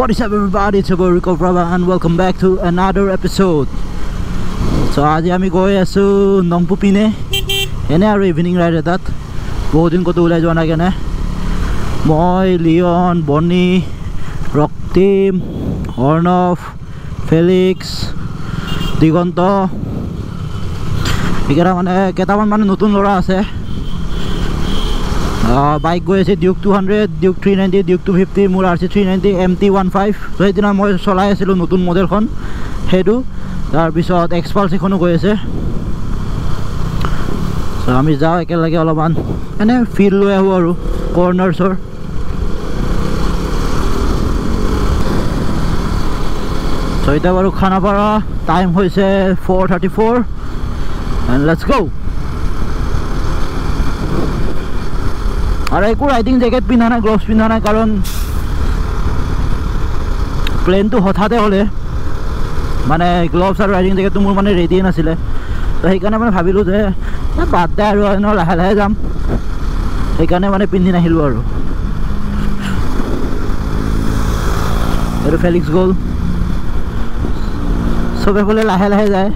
What is up everybody, it's your boy Rico Brava and welcome back to another episode. So নংপু পিনে এনে আৰু evening ride এটাত বহুত দিন ক'তো ওলাই যোৱা নাই কেনে মই লিঅন বনি ৰক্তিম অৰ্ণৱ ফেলিক্স দিগন্ত এইকেইটা মানে কেইটামান মানে নতুন ল'ৰা আছে বাইক গৈ আছে Duke two hundred Duke three ninety Duke two fifty মোৰ R C three ninety M T one five ত' সেইদিনা মই চলাই আছিলোঁ নতুন মডেলখন সেইটো। তাৰপিছত এক্সপাল্ছ এখনো গৈ আছে। চ' আমি যাওঁ একেলগে অলপমান। এনেই ফিল লৈ আহোঁ আৰু কৰ্ণাৰ্ছৰ চ' এতিয়া বাৰু খানাপাৰা টাইম হৈছে four thirty four and let's go' আৰু একো ৰাইডিং জেকেট পিন্ধা নাই গ্লভছ পিন্ধা নাই কাৰণ প্লেনটো হঠাতে হ'লে মানে গ্লভছ আৰু ৰাইডিং জেকেটটো মোৰ মানে ৰেডিয়ে নাছিলে। তো সেইকাৰণে মানে ভাবিলোঁ যে বাদ দে আৰু এনেও লাহে লাহে যাম। সেইকাৰণে মানে পিন্ধি নাহিলোঁ আৰু। এইটো ফেলিক্স গ'ল। চবে বোলে লাহে লাহে যায়।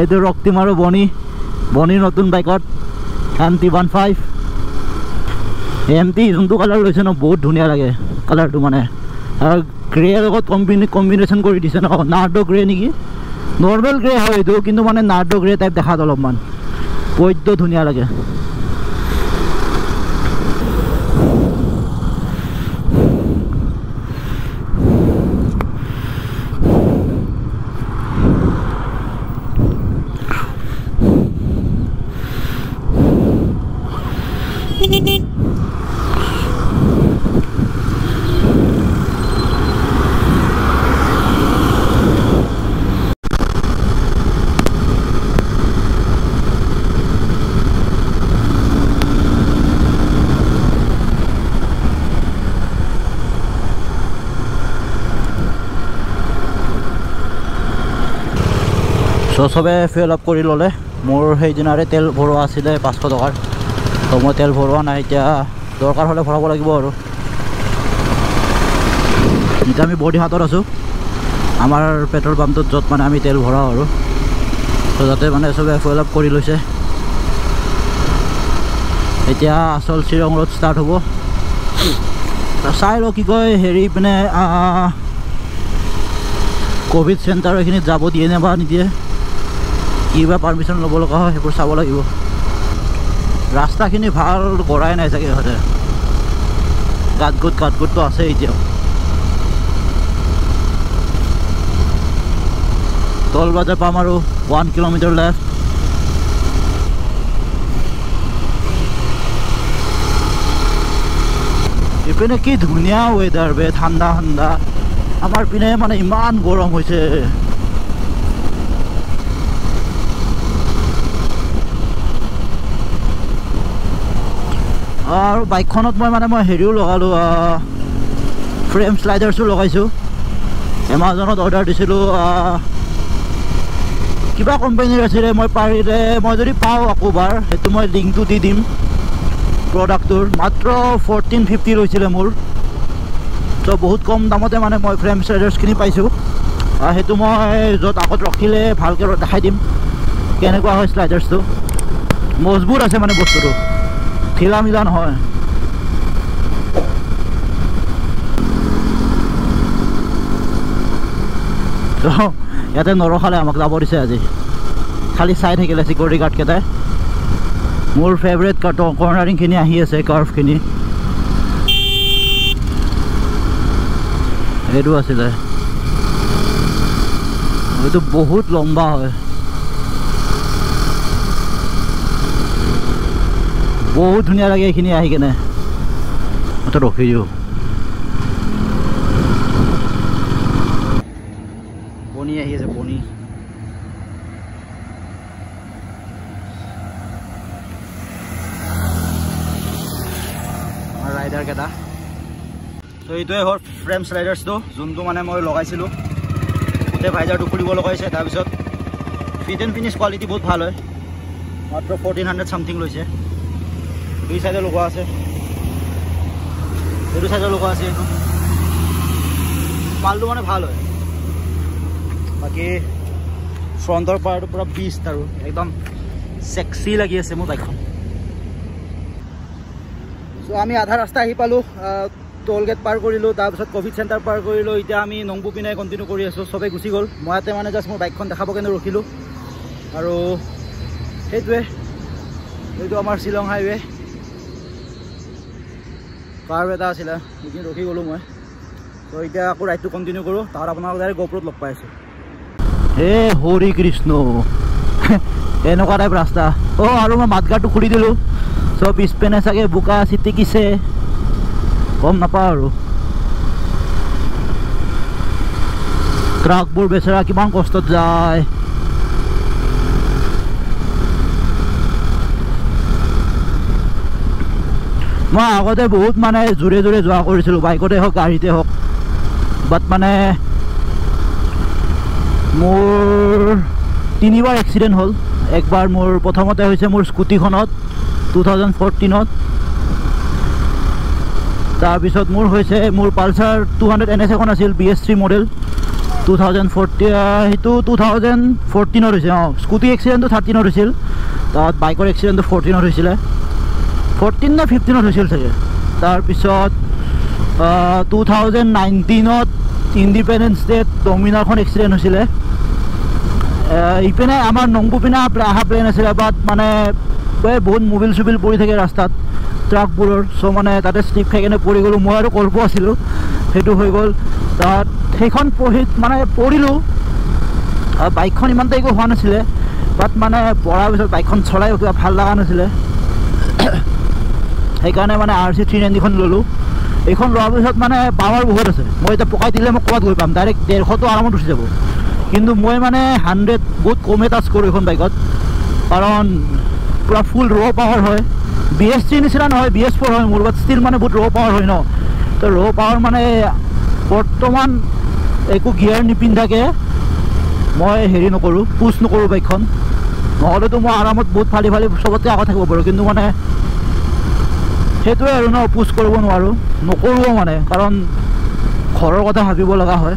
এইটো ৰক্তিম আৰু বনি। বনিৰ নতুন বাইকত M T one five. M T যোনটো কালাৰ লৈছে ন বহুত ধুনীয়া লাগে কালাৰটো মানে। আৰু গ্ৰেৰ লগত কম্বিনে কম্বিনেশ্যন কৰি দিছে ন নাৰ্ডো গ্ৰে নেকি? নৰ্মেল গ্ৰে হয় এইটো কিন্তু মানে নাৰ্ডো গ্ৰে টাইপ দেখাত অলপমান। বৈদ্য ধুনীয়া লাগে। চ' চবে ফিল আপ কৰি ল'লে। মোৰ সেইদিনাৰে তেল ভৰোৱা আছিলে পাঁচশো টকাৰ। ত' মই তেল ভৰোৱা নাই এতিয়া দৰকাৰ হ'লে ভৰাব লাগিব আৰু। এতিয়া আমি বৰ্ডিহাটত আছোঁ। আমাৰ পেট্ৰল পাম্পটোত য'ত মানে আমি তেল ভৰাওঁ আৰু। ত' যাতে মানে চবে ফিল আপ কৰি লৈছে। এতিয়া আচল শ্বিলং ৰোড ষ্টাৰ্ট হ'ব। চাই লওঁ কি কয় হেৰি পিনে ক'ভিড চেণ্টাৰ এইখিনিত যাব দিয়ে নে বা নিদিয়ে। কিবা পাৰ্মিশ্যন ল'ব লগা হয় সেইবোৰ চাব লাগিব। ৰাস্তাখিনি ভাল কৰাই নাই চাগে সিহঁতে গাত গোট কাট গোটটো আছে এতিয়াও। টল বাজাৰ পাম আৰু ওৱান কিলোমিটাৰ লেফ্ট। ইপিনে কি ধুনীয়া ৱেডাৰ বে ঠাণ্ডা ঠাণ্ডা। আমাৰ পিনে মানে ইমান গৰম হৈছে। আৰু বাইকখনত মই মানে মই হেৰিও লগালোঁ ফ্ৰেম শ্লাইডাৰ্ছো লগাইছোঁ। এমাজনত অৰ্ডাৰ দিছিলোঁ কিবা কোম্পানীৰ আছিলে মই পাৰিলে মই যদি পাওঁ আকৌবাৰ সেইটো মই লিংকটো দি দিম প্ৰডাক্টটোৰ মাত্ৰ ফৰ্টিন ফিফটি লৈছিলে মোৰ। ত' বহুত কম দামতে মানে মই ফ্ৰেম শ্লাইডাৰ্ছখিনি পাইছোঁ। সেইটো মই য'ত আগত ৰখিলে ভালকৈ দেখাই দিম কেনেকুৱা হয় শ্লাইডাৰ্ছটো মজবুত আছে মানে বস্তুটো। ঢিলা মিলা নহয় ইয়াতে নৰখালে আমাক যাব দিছে আজি। খালি চাই থাকিলে চিকিউৰিটি গাৰ্ডকেইটাই মোৰ ফেভৰেট কৰ্ণাৰিংখিনি আহি আছে কাৰ্ভখিনি এইটো আছিলে। এইটো বহুত লম্বা হয়। বহুত ধুনীয়া লাগে এইখিনি আহি কেনে। মই ৰখি দিওঁ। বনি আহি আছে বনি। ৰাইডাৰ কেইটা। ত' এইটোৱে হ'ল ফ্ৰেম শ্লাইডাৰ্ছটো যোনটো মানে মই লগাইছিলোঁ। গোটেই ভাইজাৰটো খুলিব লগাইছে তাৰপিছত ফিট এণ্ড ফিনিছ কোৱালিটি বহুত ভাল হয়। মাত্ৰ ফৰ্টিন হাণ্ড্ৰেড চামথিং লৈছে। দুই চাইডে লগোৱা আছে। এইটো চাইডৰ লগোৱা আছে। এইটো মালটো মানে ভাল হয়। বাকী ফ্ৰণ্টৰ পাৰটো পূৰা বিষ্ট আৰু একদম চেক্সি লাগি আছে মোৰ বাইকখন চ' আমি আধা ৰাস্তা আহি পালোঁ টোল গেট পাৰ কৰিলোঁ তাৰপিছত ক'ভিড চেণ্টাৰ পাৰ কৰিলোঁ এতিয়া আমি নংপু পিনে কণ্টিনিউ কৰি আছোঁ চবেই গুচি গ'ল। মই ইয়াতে মানে জাষ্ট মোৰ বাইকখন দেখাব কেনে ৰখিলোঁ। আৰু সেইটোৱে এইটো আমাৰ শ্বিলং হাইৱে কাৰ্ভ এটা আছিলে সেইখিনি ৰখি গ'লোঁ মই। ত' এতিয়া আকৌ ৰাইডটো কণ্টিনিউ কৰোঁ। তাত আপোনালোক ডাইৰেক্ট গপ্ৰত লগ পাই আছোঁ। হে হৰি কৃষ্ণ। এনেকুৱা টাইপ ৰাস্তা। অঁ আৰু মই মাতগাৰটো খুলি দিলোঁ। চ' পিছপিনে চাগে বোকা চিটিকিছে গম নাপাওঁ আৰু। ট্ৰাকবোৰ বেচেৰা কিমান কষ্টত যায়। মই আগতে বহুত মানে জোৰে জোৰে যোৱা কৰিছিলোঁ বাইকতে হওক গাড়ীতে হওক। বাট মানে মোৰ তিনিবাৰ এক্সিডেণ্ট হ'ল। একবাৰ মোৰ প্ৰথমতে হৈছে মোৰ স্কুটিখনত টু থাউজেণ্ড ফৰ্টিনত তাৰপিছত মোৰ হৈছে মোৰ Pulsar two hundred N S এখন আছিল B S three model two thousand forty সেইটো টু থাউজেণ্ড ফৰ্টিনত হৈছে অঁ স্কুটি এক্সিডেণ্টটো থাৰ্টিনত হৈছিল। তাত বাইকৰ এক্সিডেণ্টটো ফৰ্টিনত হৈছিলে। ফৰ্টিন নে ফিফটিনত হৈছিল চাগে। তাৰপিছত টু থাউজেণ্ড নাইনটিনত ইণ্ডিপেণ্ডেঞ্চ ডেত ডমিনাৰখন এক্সিডেণ্ট হৈছিলে। ইপিনে আমাৰ নংপু পিনে অহা প্লেন আছিলে বাট মানে বহুত মোবিল চুবিল পৰি থাকে ৰাস্তাত ট্ৰাকবোৰৰ চ' মানে তাতে শ্লিপ খাই কেনে পৰি গ'লোঁ। মই আৰু কল্প আছিলোঁ। সেইটো হৈ গ'ল। তাত সেইখন পঢ়ি মানে পৰিলোঁ বাইকখন ইমানটা একো হোৱা নাছিলে। বাট মানে পৰাৰ পিছত বাইকখন চলাই কিবা ভাল লগা নাছিলে। সেইকাৰণে মানে আৰ চি থ্ৰী নাইণ্টিখন ল'লোঁ। এইখন লোৱাৰ পিছত মানে পাৱাৰ বহুত আছে। মই এতিয়া পকাই দিলে মই ক'ৰবাত গৈ পাম। ডাইৰেক্ট ডেৰশটো আৰামত উঠি যাব। কিন্তু মই মানে হাণ্ড্ৰেড বহুত কমেই টাচ কৰোঁ এইখন বাইকত কাৰণ পূৰা ফুল ৰ' পাৱাৰ হয়। বি এছ থ্ৰীৰ নিচিনা নহয় বি এছ ফ'ৰ হয় মোৰ বাট ষ্টিল মানে বহুত ৰ' পাৱাৰ হয় ন। তো ৰ' পাৱাৰ মানে বৰ্তমান একো গিয়াৰ নিপিন্ধাকৈ মই হেৰি নকৰোঁ পুচ নকৰোঁ বাইকখন নহ'লেতো মই আৰামত বহুত ফালি ফালি চবতে আগত থাকিব পাৰোঁ। কিন্তু মানে সেইটোৱে আৰু ন পুচ কৰিব নোৱাৰোঁ। নকৰোঁ মানে কাৰণ ঘৰৰ কথা ভাবিব লগা হয়।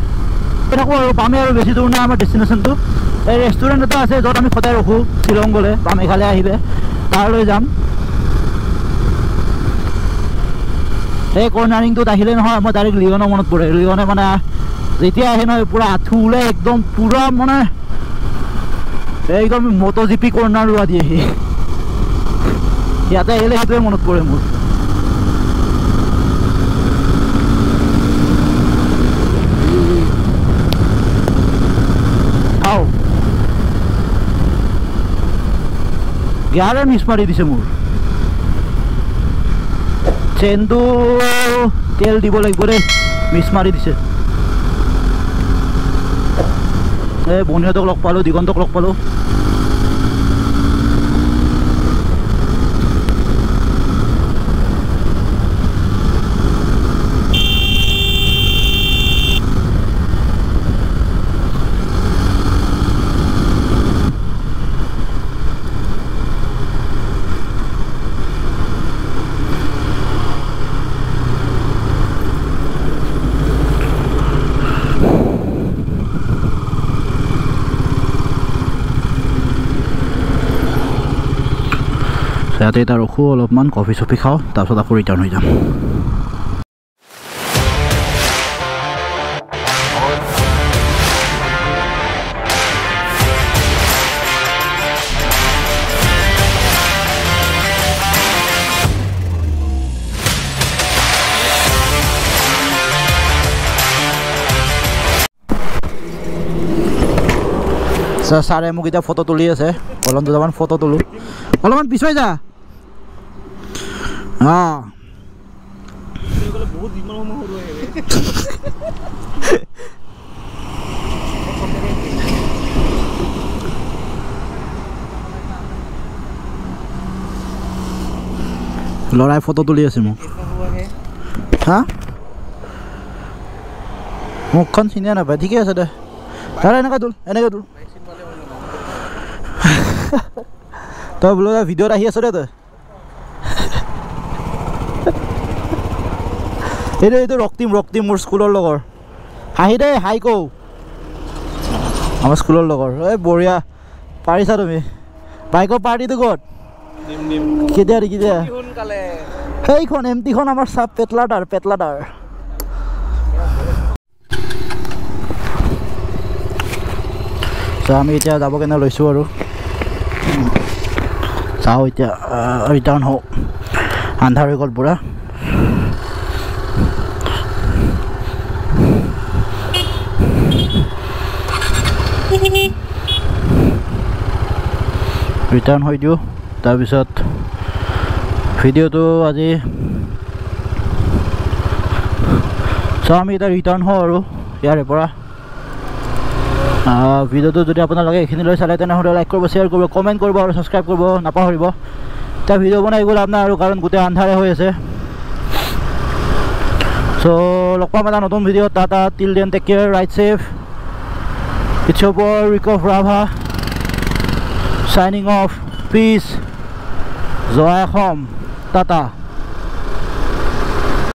থাকোঁ আৰু পামেই আৰু বেছি দূৰ নাই আমাৰ ডেষ্টিনেশ্যনটো এই ৰেষ্টুৰেণ্ট এটা আছে য'ত আমি সদায় ৰখোঁ শ্বিলং গ'লে বা মেঘালয় আহিলে তাৰলৈ যাম। সেই কৰ্ণাৰিংটোত আহিলে নহয় মই ডাইৰেক্ট লিঅনৰ মনত পৰে। লিঅনে মানে যেতিয়া আহে নহয় পূৰা আঁঠু ওলাই একদম পূৰা মানে একদম মট' জি পি কৰ্ণাৰ লোৱা দিয়েহি ইয়াতে আহিলে সেইটোৱে মনত পৰে মোৰ খাওঁ গিয়াৰে মিছ মাৰি দিছে মোৰ চেইনটো তেল দিব লাগিব দেই মিছ মাৰি দিছে এই বনিহঁতক লগ পালোঁ দিগন্তক লগ পালোঁ ইয়াতে এতিয়া ৰখোঁ অলপমান কফি চফি খাওঁ তাৰপিছত আকৌ ৰিটাৰ্ণ হৈ যাম। ছাৰে মোক এতিয়া ফটো তুলি আছে। অলপ দুটামান ফটো তোলোঁ। অলপমান পিছুৱাই যা। ল'ৰাই ফটো তুলি আছে মোক। হা? মুখখন চিনিয়ে নাপায় ঠিকে আছে দে। তাৰে এনেকৈ তোল এনেকৈ তোল। তই বোলো ভিডিঅ'ত আহি আছ দে তই। এইটো এইটো ৰক্তিম ৰক্তিম মোৰ স্কুলৰ লগৰ। হাঁহি দেই হাই কওঁ আমাৰ স্কুলৰ লগৰ। এই বঢ়িয়া। পাৰিছা তুমি? বাইকৰ পাৰ্টিটো ক'ত? কেতিয়া দি কেতিয়া? সেইখন এম টিখন আমাৰ চাপ পেটলাডাৰ পেটলাডাৰ। চ' আমি এতিয়া যাব কেনে লৈছোঁ আৰু। চাওঁ এতিয়া ৰিটাৰ্ণ হওঁ। আন্ধাৰ হৈ গ'ল পূৰা। ৰিটাৰ্ণ হৈ দিওঁ। তাৰপিছত ভিডিঅ'টো আজি চ' আমি এতিয়া ৰিটাৰ্ণ হওঁ আৰু ইয়াৰে পৰা। ভিডিঅ'টো যদি আপোনালোকে এইখিনিলৈ চালে তেনেহ'লে লাইক কৰিব শ্বেয়াৰ কৰিব কমেণ্ট কৰিব আৰু ছাবস্ক্ৰাইব কৰিব নাপাহৰিব। এতিয়া ভিডিঅ' বনাই গ'ল আপোনাৰ আৰু কাৰণ গোটেই আন্ধাৰে হৈ আছে। চ' লগ পাম এটা নতুন video' tata till then take care right safe it's অ'পৰ ৰিকভ Rabha signing off. Peace. Zoya home tata.